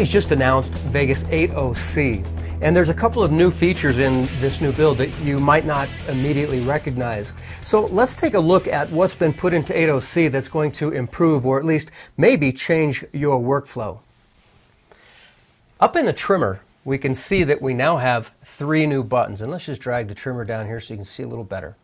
Sony's just announced Vegas 80C, and there's a couple of new features in this new build that you might not immediately recognize. So let's take a look at what's been put into 80C that's going to improve or at least maybe change your workflow. Up in the trimmer, we can see that we now have three new buttons. And let's just drag the trimmer down here so you can see a little better.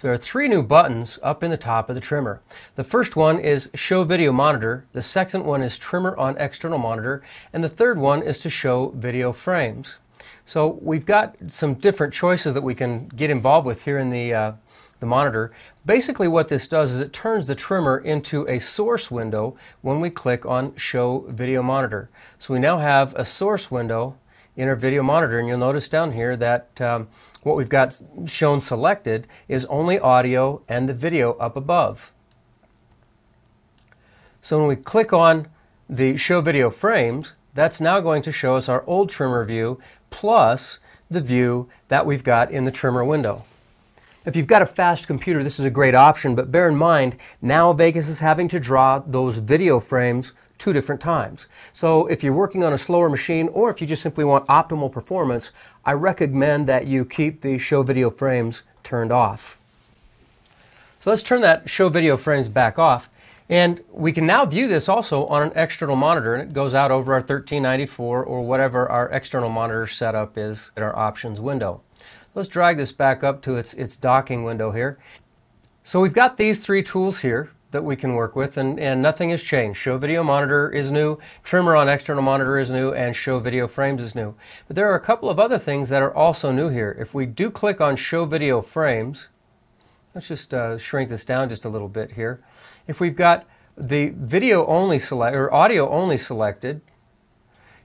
There are three new buttons up in the top of the trimmer. The first one is Show Video Monitor, the second one is Trimmer on External Monitor, and the third one is to show video frames. So we've got some different choices that we can get involved with here in the, uh, the monitor. Basically what this does is it turns the trimmer into a source window when we click on Show Video Monitor. So we now have a source window in our video monitor and you'll notice down here that um, what we've got shown selected is only audio and the video up above. So when we click on the show video frames that's now going to show us our old trimmer view plus the view that we've got in the trimmer window. If you've got a fast computer, this is a great option, but bear in mind, now Vegas is having to draw those video frames two different times. So if you're working on a slower machine or if you just simply want optimal performance, I recommend that you keep the show video frames turned off. So let's turn that show video frames back off. And we can now view this also on an external monitor and it goes out over our 1394 or whatever our external monitor setup is in our options window. Let's drag this back up to its, its docking window here. So we've got these three tools here that we can work with and, and nothing has changed. Show video monitor is new, trimmer on external monitor is new, and show video frames is new. But there are a couple of other things that are also new here. If we do click on show video frames, let's just uh, shrink this down just a little bit here. If we've got the video only select or audio only selected,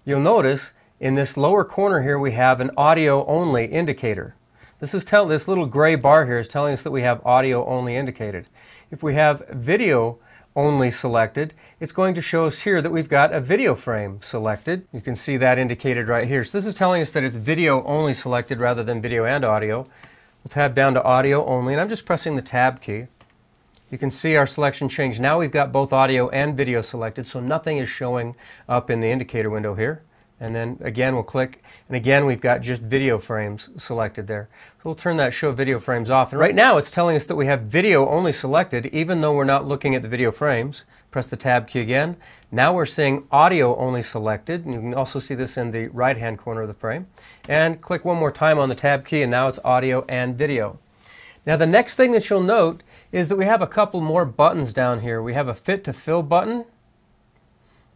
you'll notice in this lower corner here we have an audio only indicator. This is tell this little gray bar here is telling us that we have audio only indicated. If we have video only selected, it's going to show us here that we've got a video frame selected. You can see that indicated right here. So this is telling us that it's video only selected rather than video and audio. We'll tab down to audio only, and I'm just pressing the tab key. You can see our selection change. Now we've got both audio and video selected, so nothing is showing up in the indicator window here. And then again, we'll click, and again, we've got just video frames selected there. So we'll turn that show video frames off. And right now, it's telling us that we have video only selected, even though we're not looking at the video frames. Press the tab key again. Now we're seeing audio only selected. And you can also see this in the right-hand corner of the frame. And click one more time on the tab key, and now it's audio and video. Now the next thing that you'll note is that we have a couple more buttons down here. We have a fit to fill button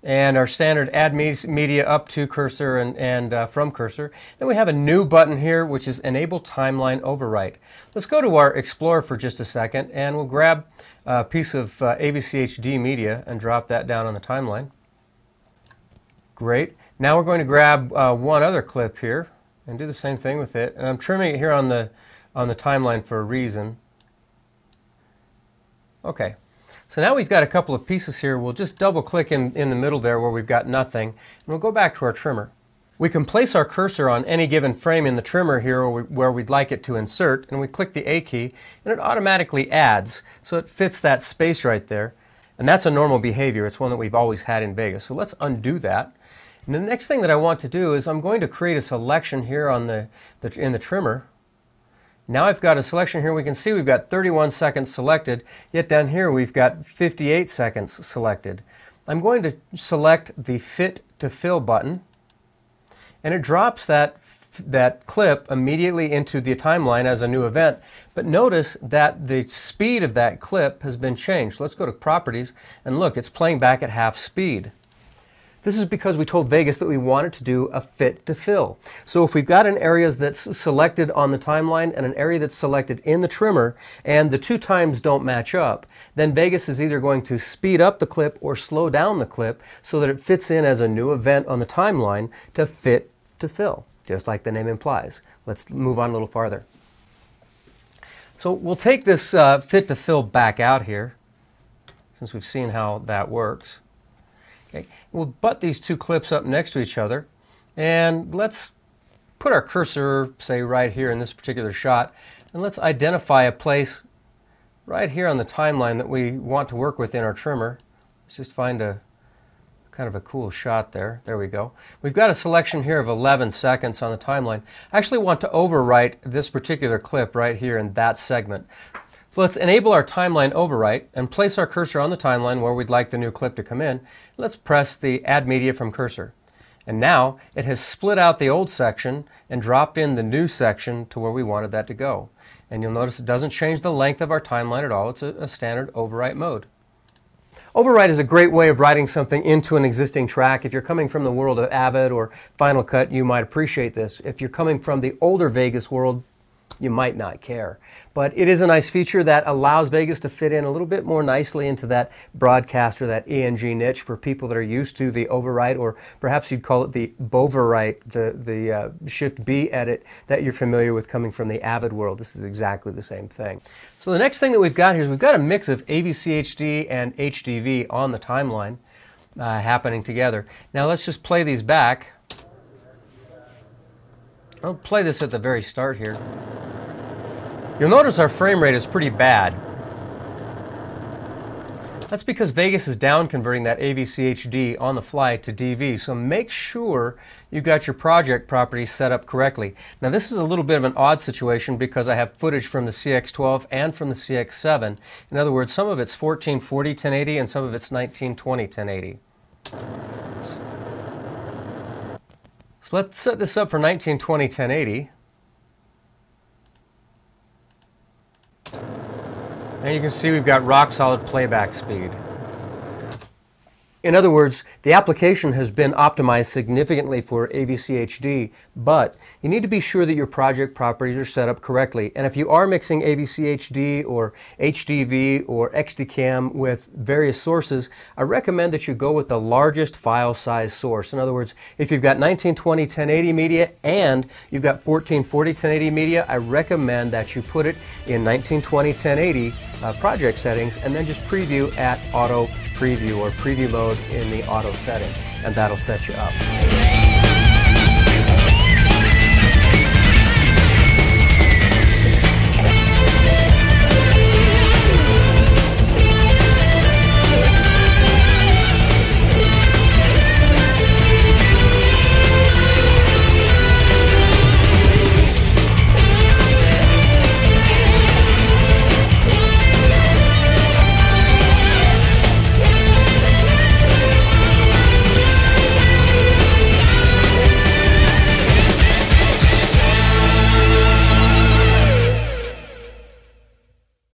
and our standard add media up to cursor and, and uh, from cursor. Then we have a new button here, which is enable timeline overwrite. Let's go to our Explorer for just a second, and we'll grab a piece of uh, AVCHD media and drop that down on the timeline. Great. Now we're going to grab uh, one other clip here and do the same thing with it. And I'm trimming it here on the, on the timeline for a reason. Okay, so now we've got a couple of pieces here. We'll just double click in, in the middle there where we've got nothing. And we'll go back to our trimmer. We can place our cursor on any given frame in the trimmer here where we'd like it to insert, and we click the A key, and it automatically adds, so it fits that space right there. And that's a normal behavior. It's one that we've always had in Vegas. So let's undo that. And the next thing that I want to do is I'm going to create a selection here on the, the in the trimmer. Now I've got a selection here. We can see we've got 31 seconds selected, yet down here we've got 58 seconds selected. I'm going to select the Fit to Fill button, and it drops that, that clip immediately into the timeline as a new event. But notice that the speed of that clip has been changed. Let's go to Properties, and look, it's playing back at half speed. This is because we told Vegas that we wanted to do a fit to fill. So if we've got an area that's selected on the timeline and an area that's selected in the trimmer and the two times don't match up, then Vegas is either going to speed up the clip or slow down the clip so that it fits in as a new event on the timeline to fit to fill, just like the name implies. Let's move on a little farther. So we'll take this uh, fit to fill back out here since we've seen how that works. Okay. We'll butt these two clips up next to each other and let's put our cursor, say right here in this particular shot, and let's identify a place right here on the timeline that we want to work with in our trimmer. Let's just find a Kind of a cool shot there. There we go. We've got a selection here of 11 seconds on the timeline. I actually want to overwrite this particular clip right here in that segment. So let's enable our timeline overwrite and place our cursor on the timeline where we'd like the new clip to come in. Let's press the Add Media from Cursor. And now it has split out the old section and dropped in the new section to where we wanted that to go. And you'll notice it doesn't change the length of our timeline at all. It's a, a standard overwrite mode. Overwrite is a great way of writing something into an existing track. If you're coming from the world of Avid or Final Cut, you might appreciate this. If you're coming from the older Vegas world, you might not care. But it is a nice feature that allows Vegas to fit in a little bit more nicely into that broadcast or that ENG niche for people that are used to the overwrite, or perhaps you'd call it the boverwrite, the, the uh, Shift B edit that you're familiar with coming from the Avid world. This is exactly the same thing. So the next thing that we've got here is we've got a mix of AVC HD and HDV on the timeline uh, happening together. Now let's just play these back. I'll play this at the very start here. You'll notice our frame rate is pretty bad. That's because Vegas is down converting that AVC HD on the fly to DV, so make sure you've got your project properties set up correctly. Now this is a little bit of an odd situation because I have footage from the CX12 and from the CX7. In other words, some of it's 1440 1080 and some of it's 1920 1080. So let's set this up for 1920 1080. And you can see we've got rock solid playback speed. In other words, the application has been optimized significantly for AVC HD, but you need to be sure that your project properties are set up correctly. And if you are mixing AVC HD or HDV or XDCAM with various sources, I recommend that you go with the largest file size source. In other words, if you've got 1920 1080 media and you've got 1440 1080 media, I recommend that you put it in 1920 1080 uh, project settings and then just preview at auto preview or preview mode in the auto setting, and that'll set you up.